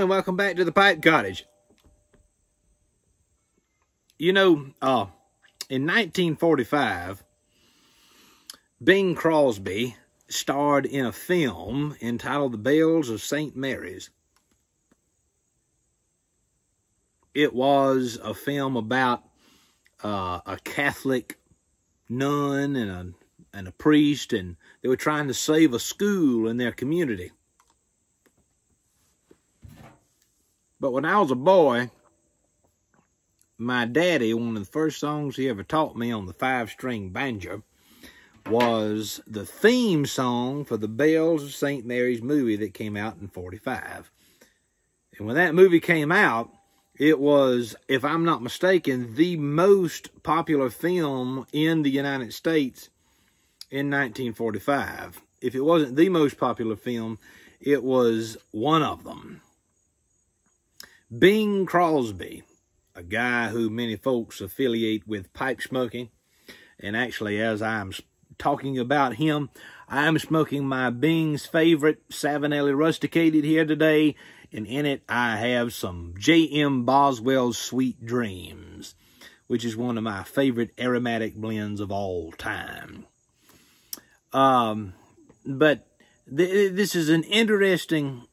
and welcome back to the Pipe Cottage. You know, uh, in 1945, Bing Crosby starred in a film entitled The Bells of St. Mary's. It was a film about uh, a Catholic nun and a, and a priest, and they were trying to save a school in their community. But when I was a boy, my daddy, one of the first songs he ever taught me on the five-string banjo was the theme song for the Bells of St. Mary's movie that came out in 45. And when that movie came out, it was, if I'm not mistaken, the most popular film in the United States in 1945. If it wasn't the most popular film, it was one of them. Bing Crosby, a guy who many folks affiliate with pipe smoking, and actually as I'm talking about him, I'm smoking my Bing's favorite Savinelli Rusticated here today, and in it I have some J.M. Boswell's Sweet Dreams, which is one of my favorite aromatic blends of all time. Um, but th this is an interesting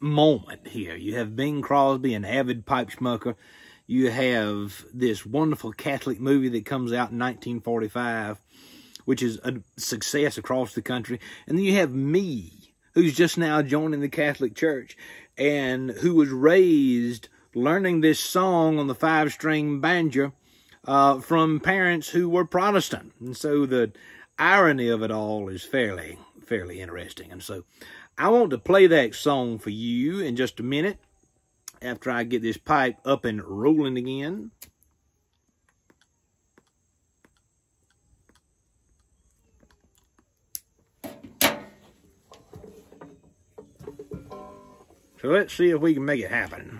moment here. You have Bing Crosby, an avid pipe smoker. You have this wonderful Catholic movie that comes out in 1945, which is a success across the country. And then you have me, who's just now joining the Catholic Church and who was raised learning this song on the five string banjo uh, from parents who were Protestant. And so the irony of it all is fairly, fairly interesting. And so I want to play that song for you in just a minute after I get this pipe up and rolling again. So let's see if we can make it happen.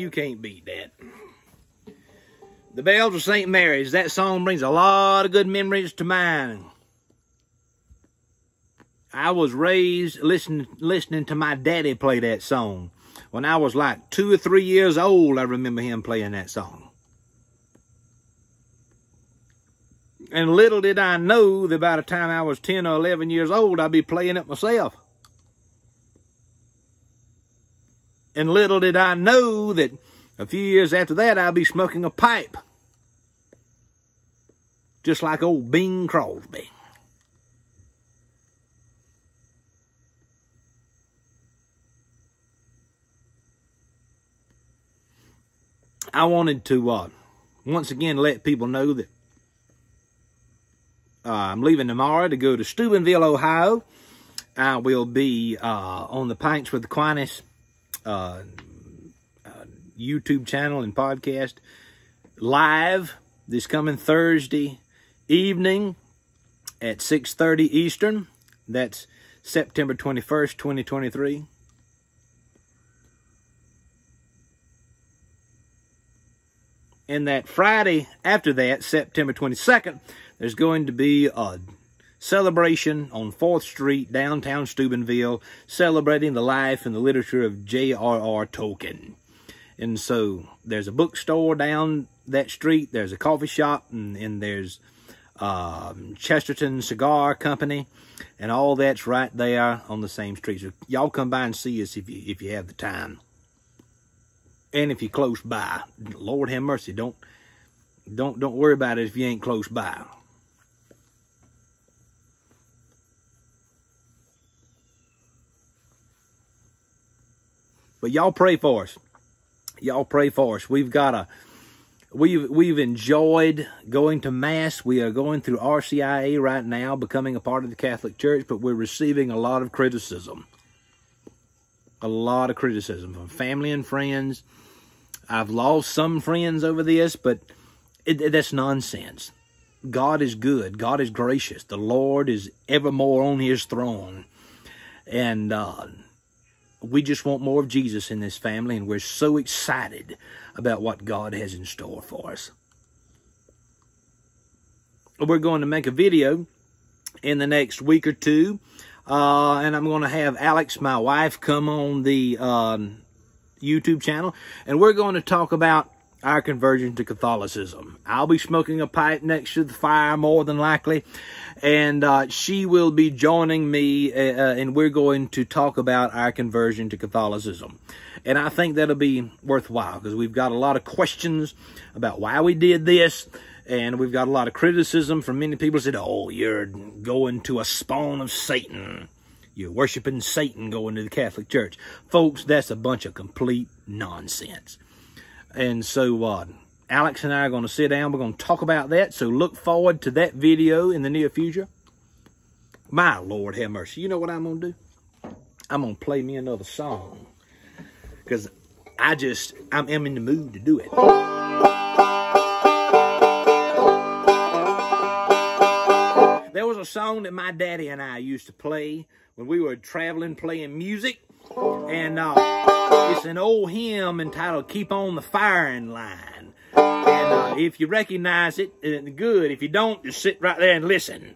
You can't beat that. The Bells of St. Mary's, that song brings a lot of good memories to mind. I was raised listening, listening to my daddy play that song. When I was like two or three years old, I remember him playing that song. And little did I know that by the time I was 10 or 11 years old, I'd be playing it myself. And little did I know that a few years after that, I'd be smoking a pipe. Just like old Bing Crosby. I wanted to uh, once again let people know that Uh, I'm leaving tomorrow to go to Steubenville, Ohio. I will be uh, on the Pints with Aquinas uh, YouTube channel and podcast live this coming Thursday evening at 6.30 Eastern. That's September 21st, 2023. And that Friday after that, September 22nd, there's going to be a celebration on 4th Street, downtown Steubenville, celebrating the life and the literature of J.R.R. Tolkien. And so there's a bookstore down that street, there's a coffee shop, and, and there's um, Chesterton Cigar Company, and all that's right there on the same street. So y'all come by and see us if you if you have the time, and if you're close by. Lord have mercy, don't don't don't worry about it if you ain't close by. But y'all pray for us. Y'all pray for us. We've got a we've we've enjoyed going to mass. We are going through RCIA right now, becoming a part of the Catholic Church, but we're receiving a lot of criticism. A lot of criticism from family and friends. I've lost some friends over this, but it, it, that's nonsense. God is good. God is gracious. The Lord is evermore on his throne. And uh, we just want more of Jesus in this family, and we're so excited about what God has in store for us. We're going to make a video in the next week or two, uh, and I'm going to have Alex, my wife, come on the um, YouTube channel, and we're going to talk about our conversion to Catholicism. I'll be smoking a pipe next to the fire more than likely, and uh, she will be joining me, uh, uh, and we're going to talk about our conversion to Catholicism. And I think that'll be worthwhile because we've got a lot of questions about why we did this, and we've got a lot of criticism from many people said, "Oh, you're going to a spawn of Satan." You're worshiping Satan going to the Catholic Church. Folks, that's a bunch of complete nonsense. And so Alex and I are going to sit down. We're going to talk about that. So look forward to that video in the near future. My Lord have mercy. You know what I'm going to do? I'm going to play me another song. Because I just, I'm, I'm in the mood to do it. There was a song that my daddy and I used to play when we were traveling playing music. And uh, it's an old hymn entitled Keep on the Firing Line. And uh, if you recognize it, good. If you don't, just sit right there and listen.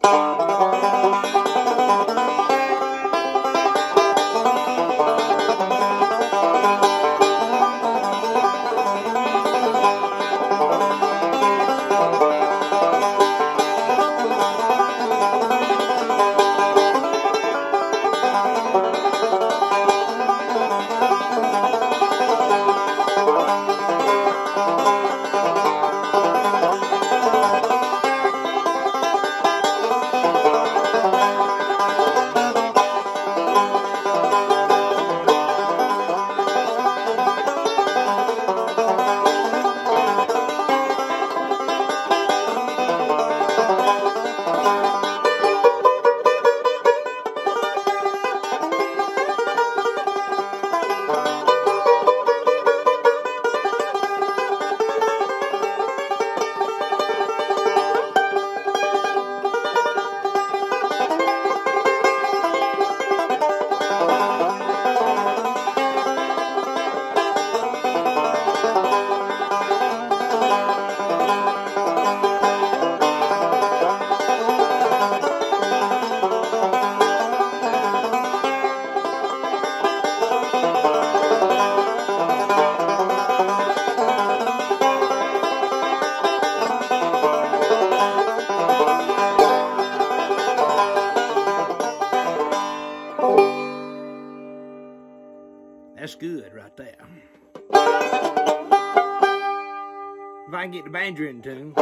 I can get the banjo in tune.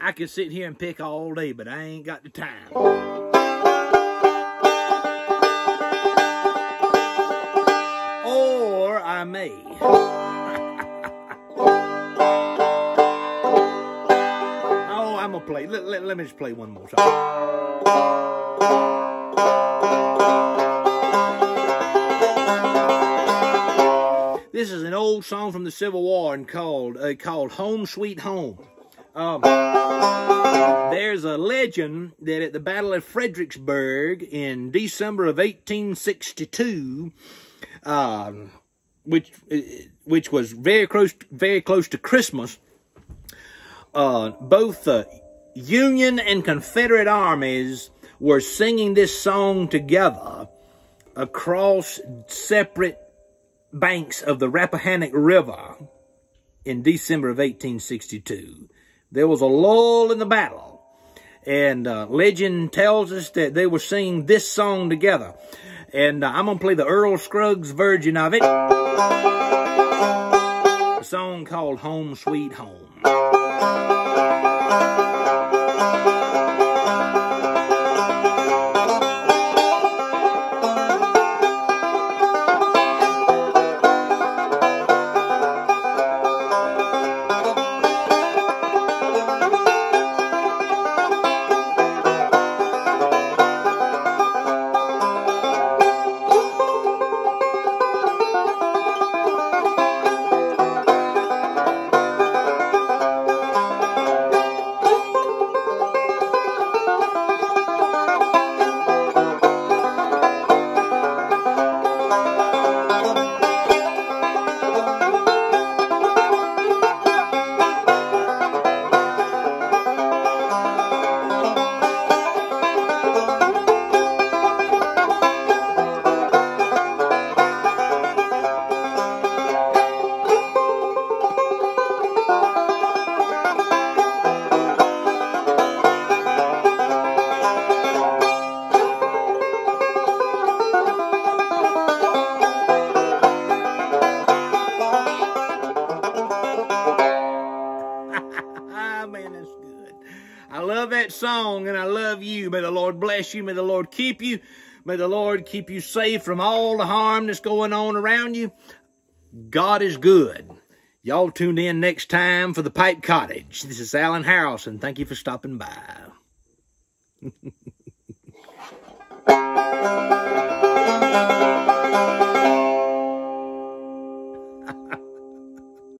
I can sit here and pick all day, but I ain't got the time. Let, let, let me just play one more time. This is an old song from the Civil War and called uh, called "Home Sweet Home." Um, there's a legend that at the Battle of Fredericksburg in December of 1862, um, which which was very close very close to Christmas, uh, both the Union and Confederate armies were singing this song together across separate banks of the Rappahannock River in December of 1862. There was a lull in the battle, and uh, legend tells us that they were singing this song together. And uh, I'm going to play the Earl Scruggs version of it. A song called Home Sweet Home. Love you. May the Lord bless you. May the Lord keep you. May the Lord keep you safe from all the harm that's going on around you. God is good. Y'all tune in next time for the Pipe Cottage. This is Alan Harrelson. Thank you for stopping by.